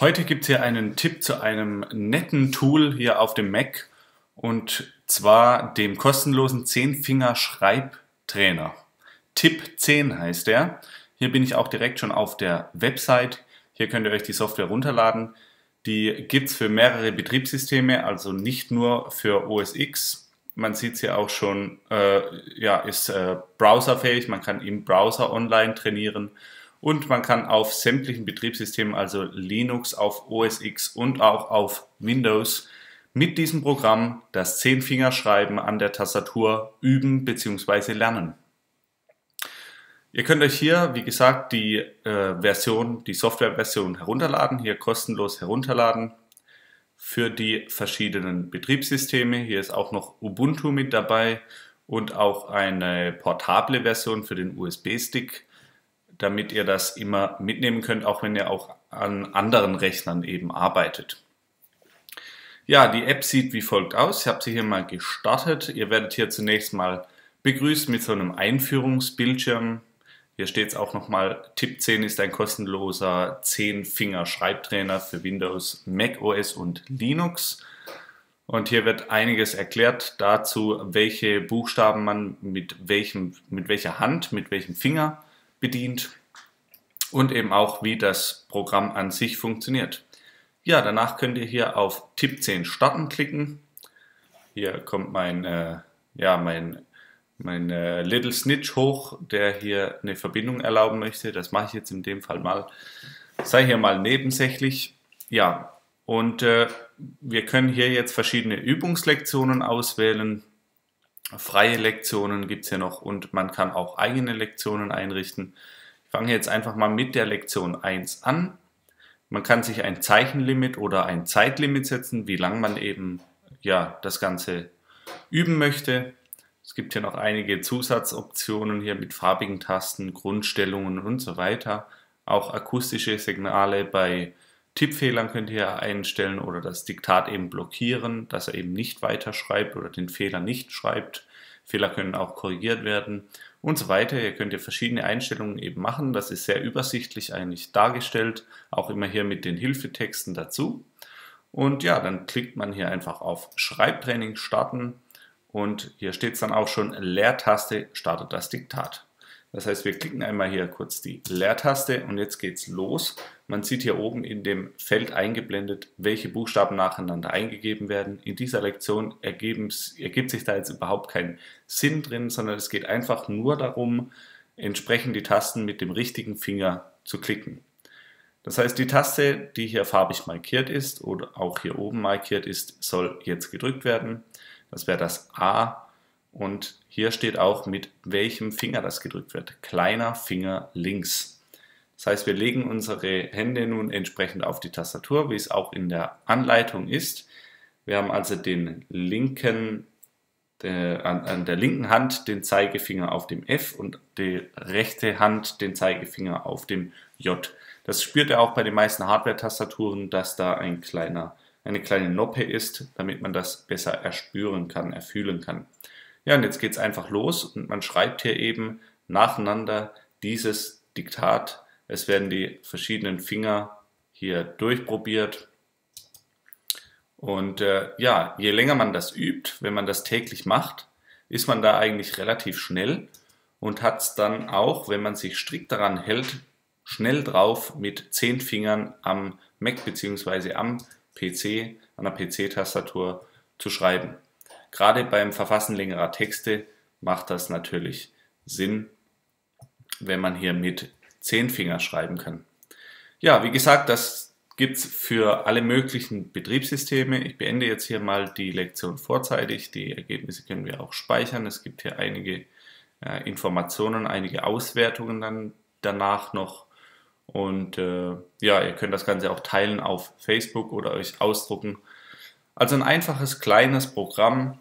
Heute gibt es hier einen Tipp zu einem netten Tool hier auf dem Mac und zwar dem kostenlosen 10-Finger-Schreibtrainer. Tipp 10 heißt der. Hier bin ich auch direkt schon auf der Website. Hier könnt ihr euch die Software runterladen. Die gibt es für mehrere Betriebssysteme, also nicht nur für OS X. Man sieht es hier auch schon, äh, ja, ist äh, browserfähig. Man kann im Browser online trainieren und man kann auf sämtlichen Betriebssystemen, also Linux, auf OS X und auch auf Windows, mit diesem Programm das Zehnfingerschreiben an der Tastatur üben bzw. lernen. Ihr könnt euch hier, wie gesagt, die äh, Version, die Softwareversion herunterladen, hier kostenlos herunterladen für die verschiedenen Betriebssysteme. Hier ist auch noch Ubuntu mit dabei und auch eine portable Version für den USB-Stick damit ihr das immer mitnehmen könnt, auch wenn ihr auch an anderen Rechnern eben arbeitet. Ja, die App sieht wie folgt aus. Ich habe sie hier mal gestartet. Ihr werdet hier zunächst mal begrüßt mit so einem Einführungsbildschirm. Hier steht es auch nochmal, Tipp 10 ist ein kostenloser 10-Finger-Schreibtrainer für Windows, Mac OS und Linux. Und hier wird einiges erklärt dazu, welche Buchstaben man mit, welchem, mit welcher Hand, mit welchem Finger bedient und eben auch, wie das Programm an sich funktioniert. Ja, danach könnt ihr hier auf Tipp 10 starten klicken. Hier kommt mein, äh, ja, mein, mein äh, Little Snitch hoch, der hier eine Verbindung erlauben möchte. Das mache ich jetzt in dem Fall mal. Sei hier mal nebensächlich. Ja, und äh, wir können hier jetzt verschiedene Übungslektionen auswählen. Freie Lektionen gibt es hier noch und man kann auch eigene Lektionen einrichten. Ich fange jetzt einfach mal mit der Lektion 1 an. Man kann sich ein Zeichenlimit oder ein Zeitlimit setzen, wie lange man eben ja, das Ganze üben möchte. Es gibt hier noch einige Zusatzoptionen hier mit farbigen Tasten, Grundstellungen und so weiter. Auch akustische Signale bei Tippfehlern könnt ihr einstellen oder das Diktat eben blockieren, dass er eben nicht weiterschreibt oder den Fehler nicht schreibt. Fehler können auch korrigiert werden und so weiter. Ihr könnt ja verschiedene Einstellungen eben machen. Das ist sehr übersichtlich eigentlich dargestellt, auch immer hier mit den Hilfetexten dazu. Und ja, dann klickt man hier einfach auf Schreibtraining starten und hier steht es dann auch schon Leertaste startet das Diktat. Das heißt, wir klicken einmal hier kurz die Leertaste und jetzt geht's los. Man sieht hier oben in dem Feld eingeblendet, welche Buchstaben nacheinander eingegeben werden. In dieser Lektion ergibt sich da jetzt überhaupt kein Sinn drin, sondern es geht einfach nur darum, entsprechend die Tasten mit dem richtigen Finger zu klicken. Das heißt, die Taste, die hier farbig markiert ist oder auch hier oben markiert ist, soll jetzt gedrückt werden. Das wäre das A und hier steht auch, mit welchem Finger das gedrückt wird. Kleiner Finger links. Das heißt, wir legen unsere Hände nun entsprechend auf die Tastatur, wie es auch in der Anleitung ist. Wir haben also den linken, äh, an, an der linken Hand den Zeigefinger auf dem F und die rechte Hand den Zeigefinger auf dem J. Das spürt ihr auch bei den meisten Hardware-Tastaturen, dass da ein kleiner, eine kleine Noppe ist, damit man das besser erspüren kann, erfühlen kann. Ja, und jetzt geht es einfach los und man schreibt hier eben nacheinander dieses Diktat. Es werden die verschiedenen Finger hier durchprobiert. Und äh, ja, je länger man das übt, wenn man das täglich macht, ist man da eigentlich relativ schnell und hat es dann auch, wenn man sich strikt daran hält, schnell drauf mit zehn Fingern am Mac bzw. am PC, an der PC-Tastatur zu schreiben. Gerade beim Verfassen längerer Texte macht das natürlich Sinn, wenn man hier mit zehn Finger schreiben kann. Ja, wie gesagt, das gibt es für alle möglichen Betriebssysteme. Ich beende jetzt hier mal die Lektion vorzeitig. Die Ergebnisse können wir auch speichern. Es gibt hier einige äh, Informationen, einige Auswertungen dann danach noch. Und äh, ja, ihr könnt das Ganze auch teilen auf Facebook oder euch ausdrucken also ein einfaches kleines Programm,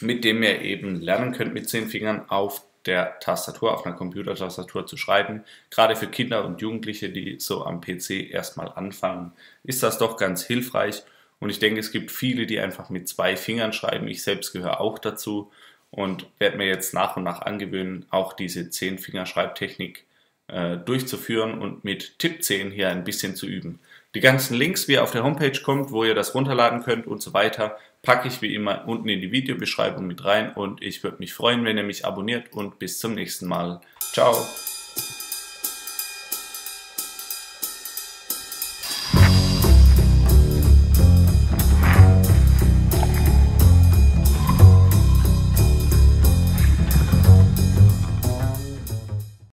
mit dem ihr eben lernen könnt, mit zehn Fingern auf der Tastatur, auf einer Computertastatur zu schreiben. Gerade für Kinder und Jugendliche, die so am PC erstmal anfangen, ist das doch ganz hilfreich. Und ich denke, es gibt viele, die einfach mit zwei Fingern schreiben. Ich selbst gehöre auch dazu und werde mir jetzt nach und nach angewöhnen, auch diese Zehn-Finger-Schreibtechnik äh, durchzuführen und mit Tipp 10 hier ein bisschen zu üben. Die ganzen Links, wie ihr auf der Homepage kommt, wo ihr das runterladen könnt und so weiter, packe ich wie immer unten in die Videobeschreibung mit rein und ich würde mich freuen, wenn ihr mich abonniert und bis zum nächsten Mal. Ciao!